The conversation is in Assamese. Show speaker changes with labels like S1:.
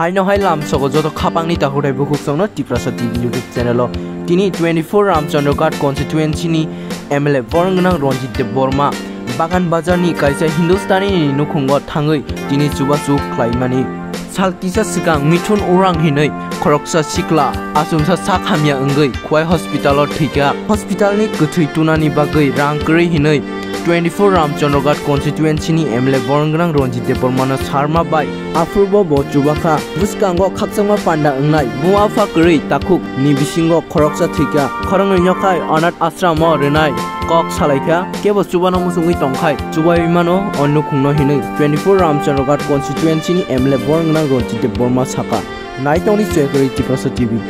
S1: হাই নহাই লামচক যত খাপাং নি তাহুরাই বুকু সঙ্গন টিপ্রাসা টিভি ইউটিউব চ্যানেল তিনি twenty four Ramchandraghat constituency নি এম এল এ বরংগনাং রঞ্জিত দেব বর্মা বাগান বাজার নি কাইসা হিন্দুস্তানি নুখুঙ্গ থাঙ্গই তিনি চুবা চুক ক্লাইমানি সালকিসা সিকাং মিঠুন ওরাং হিনই খরকসা সিকলা আসুমসা সা খামিয়া অঙ্গই কুয়াই হসপিটাল ঠিকা হসপিটাল নি গথৈ টুনা নি বাকই রাং গ্রে হিনই twenty four Ramchandraghat constituency M L A बरंग Ranjit देवर मनोज शर्मा बफूर्व बचुबाखा बुस्कांग खाचमा पांडा उंगा मुआफा कई टाकुक निविंग खरगसा थीका खरंगा अनाथ आश्रम रुनाई कक सालाइका के बचुबान मुसुई टंखा चुबा विमानो अन्न खुंगनहीन twenty four Ramchandragarh constituency M L A बरंग Ranjit Dev Burma सका नाइटनी चेहरी टीप्रसा टीवी